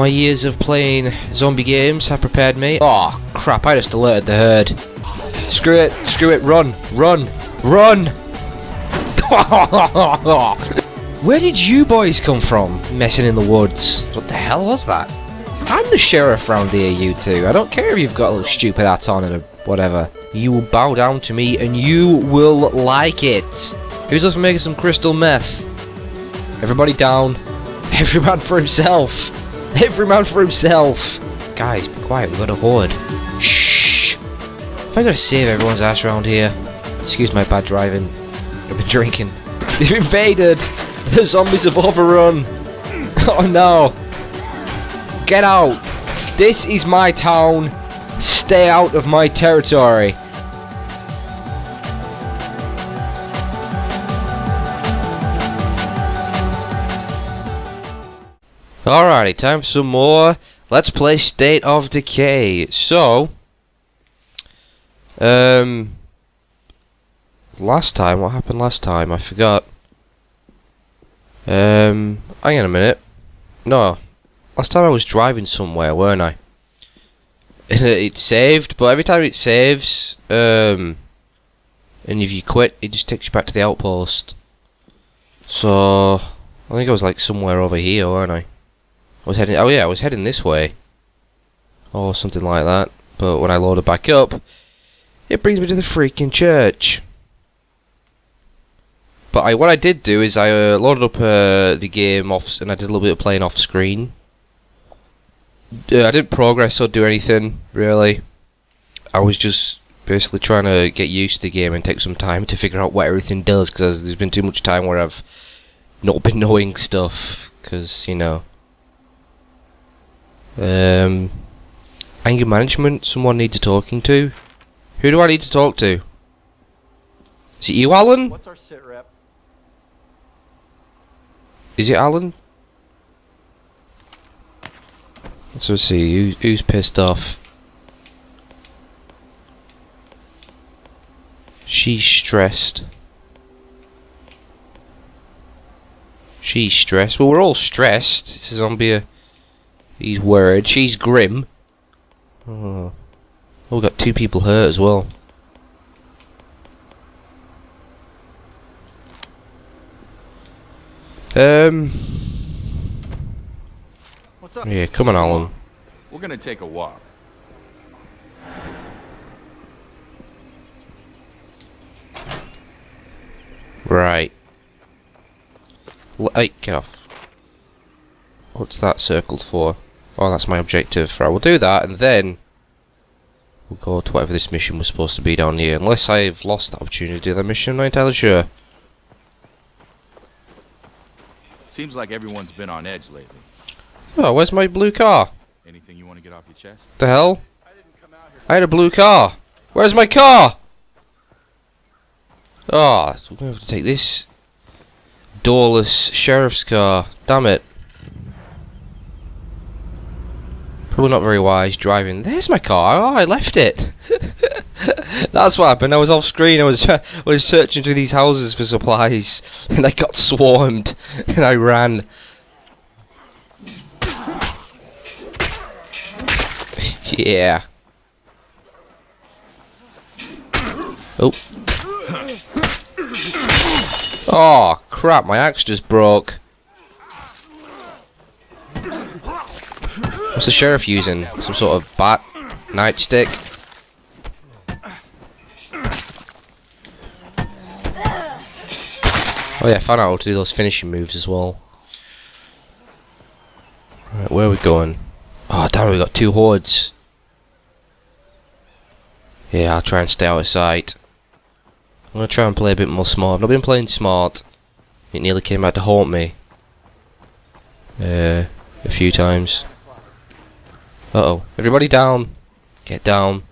My years of playing zombie games have prepared me. Oh crap, I just alerted the herd. Screw it, screw it, run, run, run! Where did you boys come from? Messing in the woods. What the hell was that? I'm the sheriff round here, you two. I don't care if you've got a little stupid hat on and a whatever. You will bow down to me and you will like it. Who's up for making some crystal meth? Everybody down. Every man for himself. Every man for himself. Guys, be quiet. We've got a horde. Shh. I gotta save everyone's ass around here. Excuse my bad driving. I've been drinking. They've invaded. The zombies have overrun. Oh no. Get out. This is my town. Stay out of my territory. Alrighty, time for some more. Let's play State of Decay. So, um, last time, what happened last time? I forgot. Um, hang on a minute. No, last time I was driving somewhere, weren't I? it saved, but every time it saves, um, and if you quit, it just takes you back to the outpost. So, I think I was like somewhere over here, weren't I? I was heading. Oh yeah, I was heading this way, or something like that. But when I loaded back up, it brings me to the freaking church. But I, what I did do is I uh, loaded up uh, the game off, and I did a little bit of playing off screen. Uh, I didn't progress or do anything really. I was just basically trying to get used to the game and take some time to figure out what everything does because there's been too much time where I've not been knowing stuff because you know um, anger management, someone needs a talking to. Who do I need to talk to? Is it you, Alan? What's our sit rep? Is it Alan? Let's see, who, who's pissed off? She's stressed. She's stressed. Well, we're all stressed. This is zombie. He's worried. She's grim. Oh. oh, we got two people hurt as well. Um. What's up? Yeah, come on, Alan. We're gonna take a walk. Right. L hey, get off. What's that circled for? Oh, that's my objective. Right, we'll do that, and then we'll go to whatever this mission was supposed to be down here. Unless I've lost the opportunity to do that mission, I'm not entirely sure. Seems like everyone's been on edge lately. Oh, where's my blue car? Anything you want to get off your chest? The hell? I I had a blue car. Where's my car? Ah, oh, we're gonna have to take this doorless sheriff's car. Damn it. Probably not very wise driving. There's my car. Oh, I left it. That's what happened. I was off screen. I was I was searching through these houses for supplies, and I got swarmed, and I ran. yeah. Oh. Oh crap! My axe just broke. What's the sheriff using? Some sort of bat nightstick? Oh yeah, I found out how to do those finishing moves as well. Right, where are we going? Oh damn, we got two hordes. Yeah, I'll try and stay out of sight. I'm gonna try and play a bit more smart. I've not been playing smart. It nearly came out to haunt me. Uh, a few times. Uh oh. Everybody down. Get down.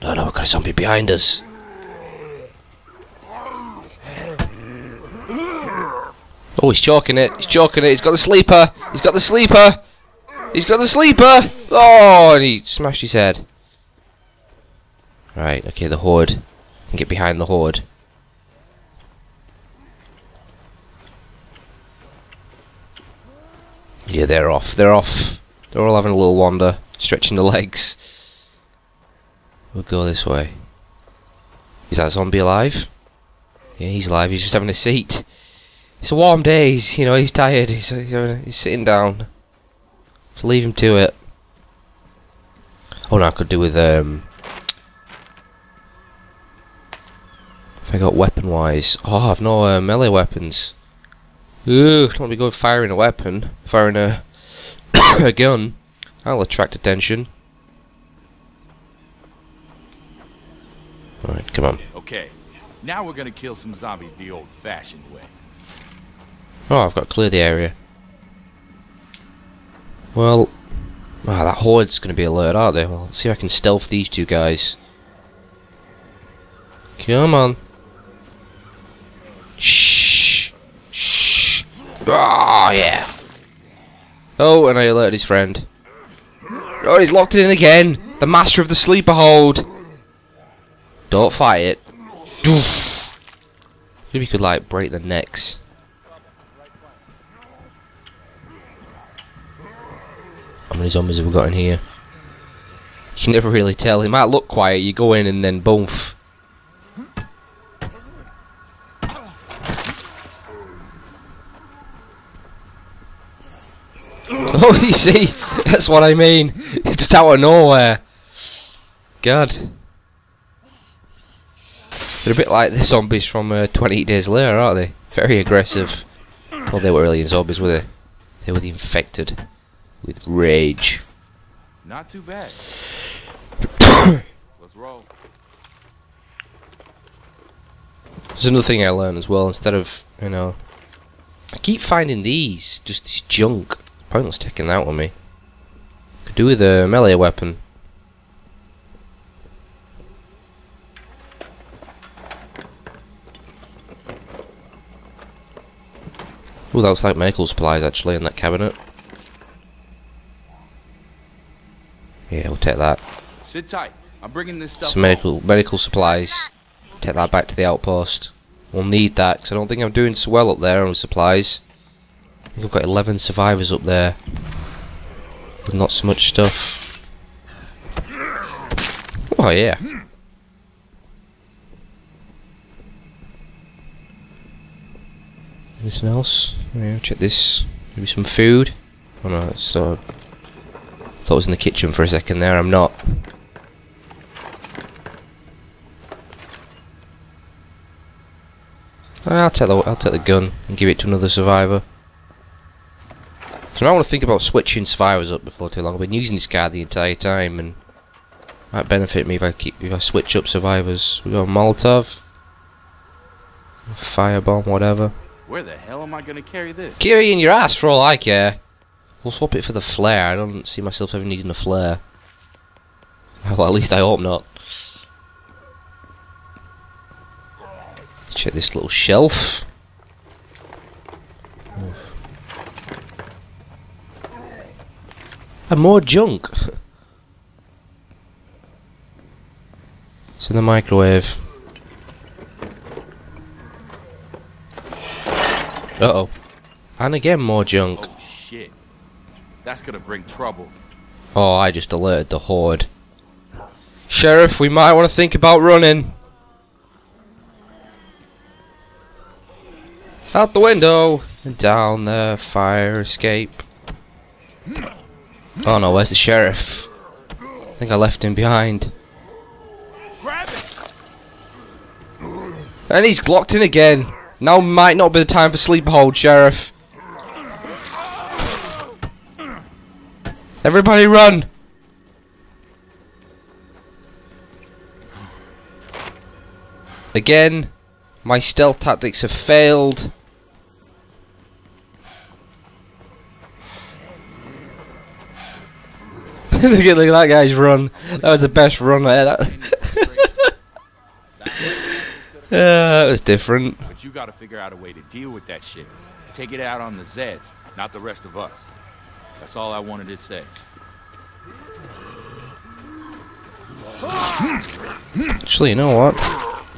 No, no, we've got a zombie behind us. Oh, he's choking it. He's choking it. He's got the sleeper. He's got the sleeper. He's got the sleeper. Oh, and he smashed his head. Right, okay, the horde. Get behind the horde. Yeah, they're off. They're off. They're all having a little wander, stretching the legs. We'll go this way. Is that zombie alive? Yeah, he's alive. He's just having a seat. It's a warm day. He's, you know, he's tired. He's, he's, sitting down. So leave him to it. Oh no, I could do with um. If I got weapon wise, oh, I've no uh, melee weapons. Ooh, don't want to be going firing a weapon, firing a a gun. That'll attract attention. Alright, come on. Okay, now we're gonna kill some zombies the old-fashioned way. Oh, I've got to clear the area. Well, ah, that horde's going to be alert, aren't they? Well, let's see if I can stealth these two guys. Come on. Shh. Shh. Oh, yeah. Oh, and I alerted his friend. Oh, he's locked it in again. The master of the sleeper hold. Don't fight it. Maybe we could, like, break the necks. How many zombies have we got in here? You can never really tell. He might look quiet, you go in and then boom. Oh, you see? That's what I mean. Just out of nowhere. God. They're a bit like the zombies from uh, 28 Days Later, aren't they? Very aggressive. Well, they were alien zombies, were they? They were the infected with rage. Not too bad. Let's roll. There's another thing I learned as well. Instead of, you know, I keep finding these, just this junk. Pointless taking that with me. Could do with a melee weapon. Oh, that looks like medical supplies actually in that cabinet. Yeah, we'll take that. Sit tight. I'm bringing this stuff. Some medical medical supplies. Take that back to the outpost. We'll need that because I don't think I'm doing so well up there on supplies. I've got 11 survivors up there. With not so much stuff. Oh yeah. Anything else? Yeah, check this. Maybe some food. Oh no, it's uh, thought it was in the kitchen for a second there. I'm not. I'll take the I'll take the gun and give it to another survivor. So I want to think about switching survivors up before too long. I've been using this guy the entire time, and might benefit me if I keep if I switch up survivors. We got a Molotov, firebomb, whatever. Where the hell am I gonna carry this? Carry in your ass for all I care. We'll swap it for the flare. I don't see myself ever needing a flare. Well, at least I hope not. Check this little shelf. And more junk. it's in the microwave. Uh oh. And again more junk. Oh shit. That's gonna bring trouble. Oh, I just alerted the horde. Sheriff, we might want to think about running. Out the window and down the fire escape. Oh no, where's the sheriff? I think I left him behind. And he's locked in again. Now might not be the time for sleeper hold, sheriff. Everybody run! Again, my stealth tactics have failed. look, at, look at that guy's run. That was the best run I had. yeah, that was different. But you gotta figure out a way to deal with that shit. Take it out on the Zeds, not the rest of us. That's all I wanted to say. Actually, you know what?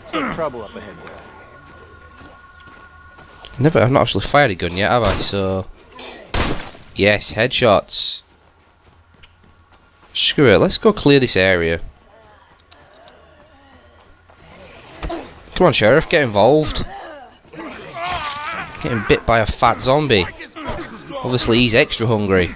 Some trouble up ahead there. Never, I've not actually fired a gun yet, have I? So Yes, headshots. Screw it, let's go clear this area. Come on, Sheriff, get involved. Getting bit by a fat zombie. Obviously, he's extra hungry.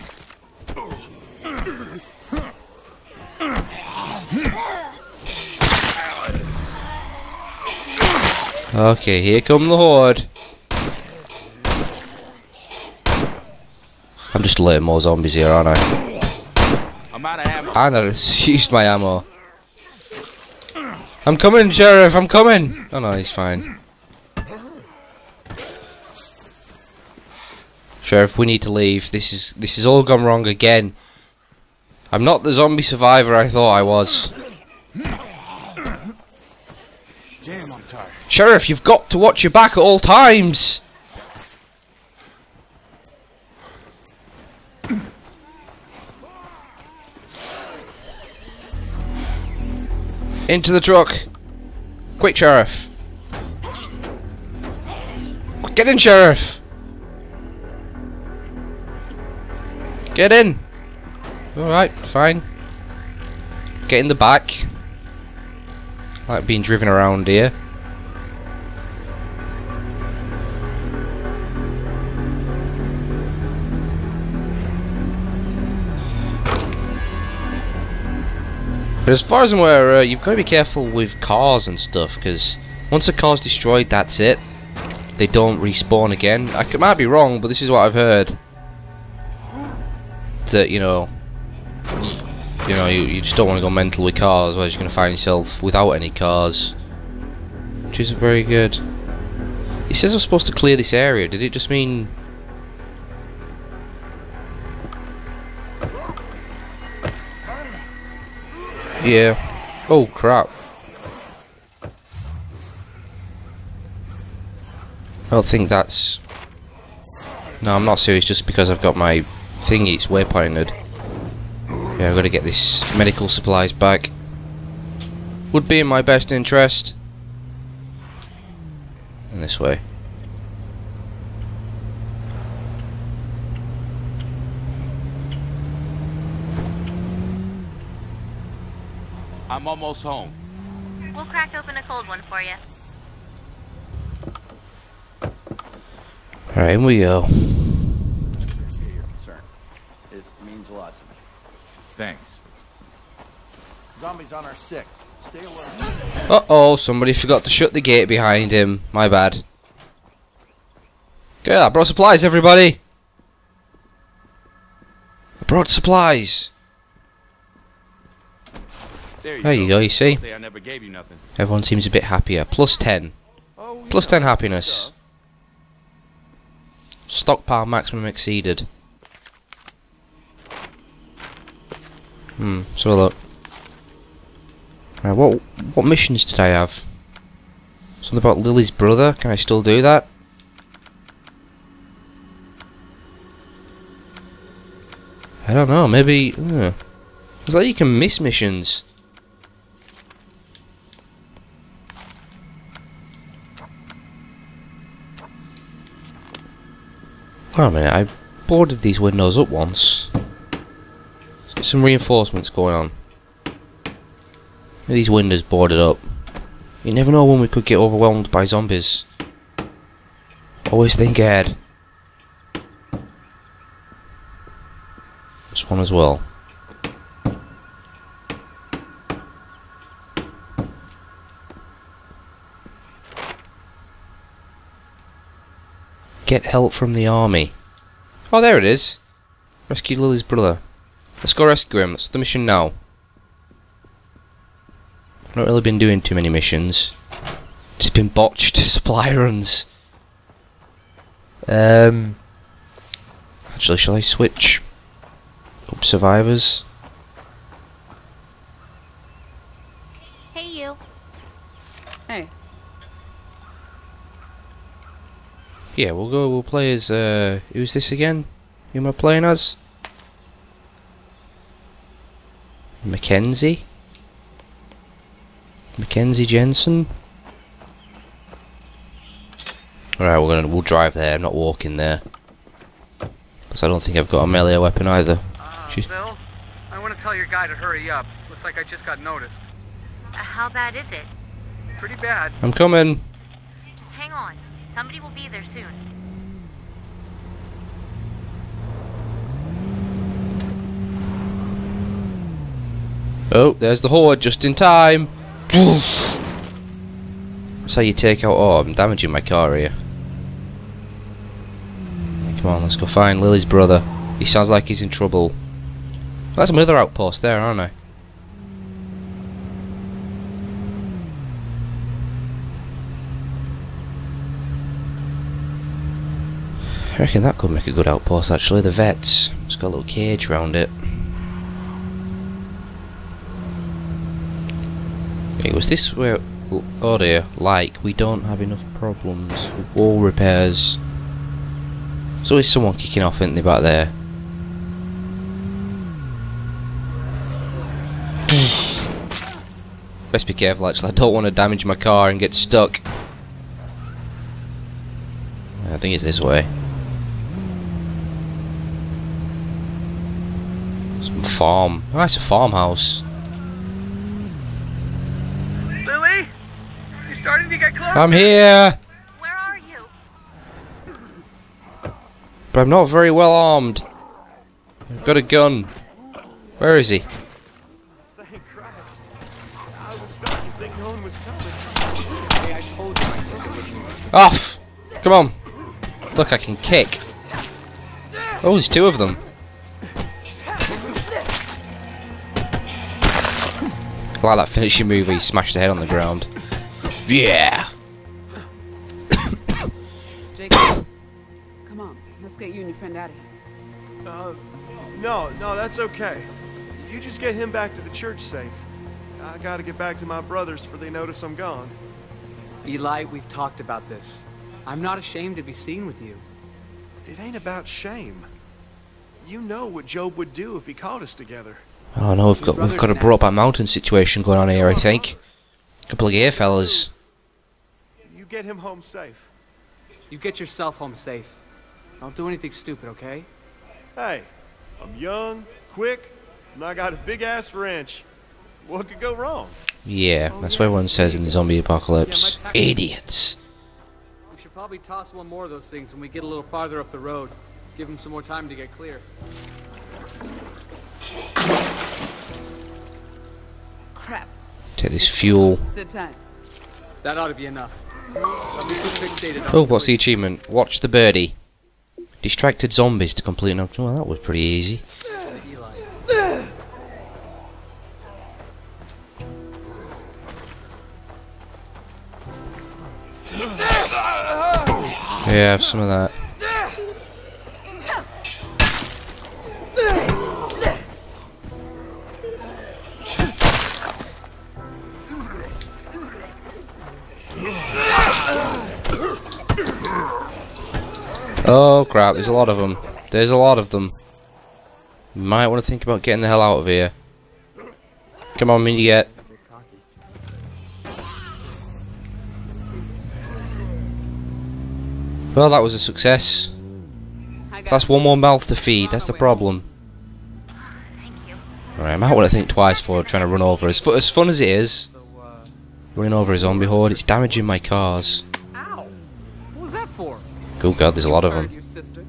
Okay, here come the horde. I'm just letting more zombies here, aren't I? I'm out of I just used my ammo. I'm coming, Sheriff, I'm coming! Oh no, he's fine. Sheriff, we need to leave. This is this has all gone wrong again. I'm not the zombie survivor I thought I was. Damn, I'm tired. Sheriff, you've got to watch your back at all times! Into the truck! Quick, Sheriff! Get in, Sheriff! Get in! Alright, fine. Get in the back. Like being driven around here. But as far as I'm aware, uh, you've got to be careful with cars and stuff, because once a car's destroyed, that's it. They don't respawn again. I might be wrong, but this is what I've heard. That, you know, you know, you, you just don't want to go mental with cars, otherwise you're going to find yourself without any cars. Which isn't very good. It says I'm supposed to clear this area. Did it just mean... Yeah. Oh, crap. I don't think that's... No, I'm not serious just because I've got my thingy, it's waypointed. Yeah, I've got to get this medical supplies back. Would be in my best interest. And this way. I'm almost home. We'll crack open a cold one for you. Alright, in we go. Appreciate your concern. It means a lot to me. Thanks. Zombies on our six. Stay alert. Uh oh, somebody forgot to shut the gate behind him. My bad. Good, I brought supplies, everybody! I brought supplies! There you There go. you go, you see? I never gave you nothing. Everyone seems a bit happier. Plus 10. Oh, Plus know 10 happiness. Stockpile maximum exceeded. Hmm, so look. Right, what what missions did I have? Something about Lily's brother? Can I still do that? I don't know, maybe... Uh, it's like you can miss missions. Wait a minute, I boarded these windows up once. Some reinforcements going on. These windows boarded up. You never know when we could get overwhelmed by zombies. Always think ahead. This one as well. Get help from the army. Oh, there it is. Rescue Lily's brother. Let's go rescue him. That's the mission now. I've not really been doing too many missions. Just been botched supply runs. Um. Actually, shall I switch up survivors? Hey, you. Hey, Yeah, we'll go. We'll play as. Uh, who's this again? Who am I playing as? Mackenzie. Mackenzie Jensen. Alright, we're gonna we'll drive there, I'm not walking there. Because I don't think I've got a melee weapon either. Uh, Jeez. Bill, I want to tell your guy to hurry up. Looks like I just got noticed. Uh, how bad is it? Pretty bad. I'm coming. Just hang on. Somebody will be there soon. Oh, there's the horde just in time. That's how you take out. Oh, I'm damaging my car here. Come on, let's go find Lily's brother. He sounds like he's in trouble. That's another outpost there, aren't I? I reckon that could make a good outpost actually, the vets. It's got a little cage around it. Wait, was this where... Oh dear, like, we don't have enough problems with wall repairs. There's always someone kicking off, isn't there, back there? Best be careful actually, I don't want to damage my car and get stuck. I think it's this way. Some farm. Oh, it's a farmhouse. Lily? You're starting to get close. I'm here! Where are you? But I'm not very well armed. I've got a gun. Where is he? Thank Christ. I was starting to think no one was coming. Hey, I told you my sister was Off! Come on. Look, I can kick. Oh, there's two of them. Like that finishing move where you smash the head on the ground. Yeah! Jacob, come on. Let's get you and your friend out of here. Uh, no, no, that's okay. You just get him back to the church safe. I gotta get back to my brothers for they notice I'm gone. Eli, we've talked about this. I'm not ashamed to be seen with you. It ain't about shame. You know what Job would do if he caught us together. Oh no, we've got we've got a Brokeback Mountain situation going on here, I think. a Couple of gear fellas. You get him home safe. You get yourself home safe. Don't do anything stupid, okay? Hey, I'm young, quick, and I got a big ass wrench. What could go wrong? Yeah, that's what everyone says in the zombie apocalypse. Idiots. We should probably toss one more of those things when we get a little farther up the road. Give them some more time to get clear. Crap. Take this fuel. Sit tight. That ought to be enough. Let me keep fixated on Oh, what's the achievement? Watch the birdie. Distracted zombies to complete an objective. Well, that was pretty easy. Eli. Yeah, have some of that. Oh crap, there's a lot of them. There's a lot of them. Might want to think about getting the hell out of here. Come on, mini get. Well, that was a success. That's one more mouth to feed, that's the problem. Alright, I might want to think twice for trying to run over. As, fu as fun as it is, running over a zombie horde, it's damaging my cars. ow! What was that for? Oh god, there's a lot of them. Your sister.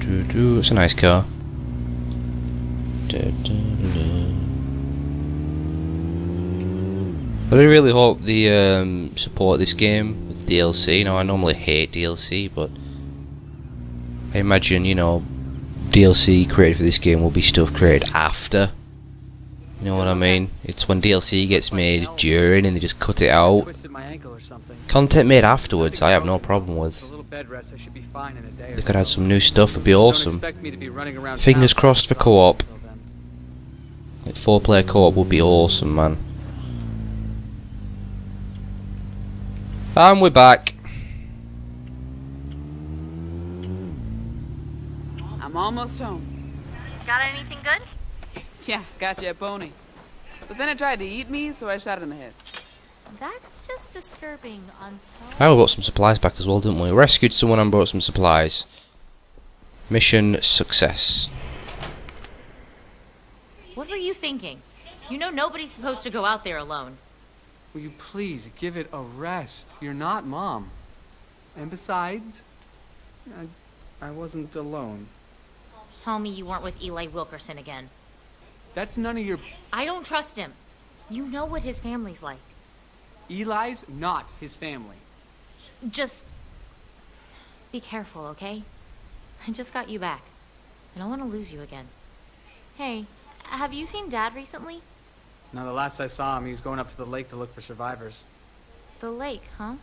Doo doo, It's a nice car. But I really hope the um, support this game with DLC. Now I normally hate DLC, but I imagine you know DLC created for this game will be stuff created after. You know what I mean? It's when DLC gets made during and they just cut it out. Twisted my ankle or something. Content made afterwards, I have no problem with. With a little bed rest, I should be fine in a day. or They could add some new stuff, it'd be awesome. expect me to be running around Fingers crossed for co-op. Like four player co-op would be awesome, man. And we're back. I'm almost home. Got anything good? Yeah, got you a pony. But then it tried to eat me, so I shot it in the head. That's just disturbing on so Oh, we got some supplies back as well, didn't we? Rescued someone and brought some supplies. Mission success. What were you thinking? You know nobody's supposed to go out there alone. Will you please give it a rest? You're not mom. And besides, I, I wasn't alone. Tell me you weren't with Eli Wilkerson again. That's none of your. I don't trust him. You know what his family's like. Eli's not his family. Just be careful, okay? I just got you back. I don't want to lose you again. Hey, have you seen Dad recently? Now, the last I saw him, he was going up to the lake to look for survivors. The lake, huh?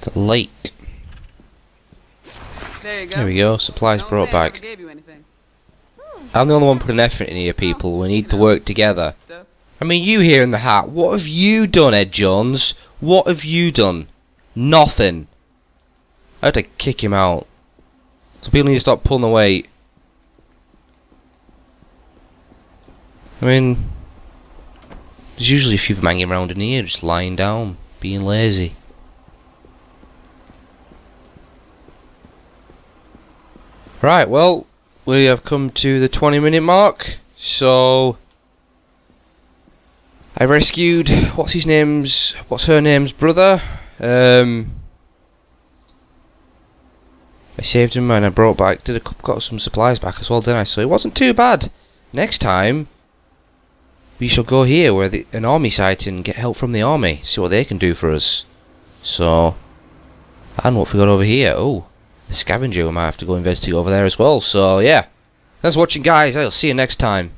The lake. There you go. There we go. Supplies Don't brought say I never back. I'm the only one putting effort in here, people. We need to work together. I mean, you here in the hat. What have you done, Ed Jones? What have you done? Nothing. I had to kick him out. So people need to stop pulling away. I mean, there's usually a few of them hanging around in here, just lying down, being lazy. Right, well, we have come to the 20 minute mark, so I rescued what's his name's what's her name's brother. Um, I saved him and I brought back did a, got some supplies back as well, didn't I? So it wasn't too bad. Next time we shall go here where the, an army site and get help from the army, see what they can do for us. So and what we got over here? Oh, the scavenger we might have to go investigate over there as well. So yeah. Thanks for watching guys, I'll see you next time.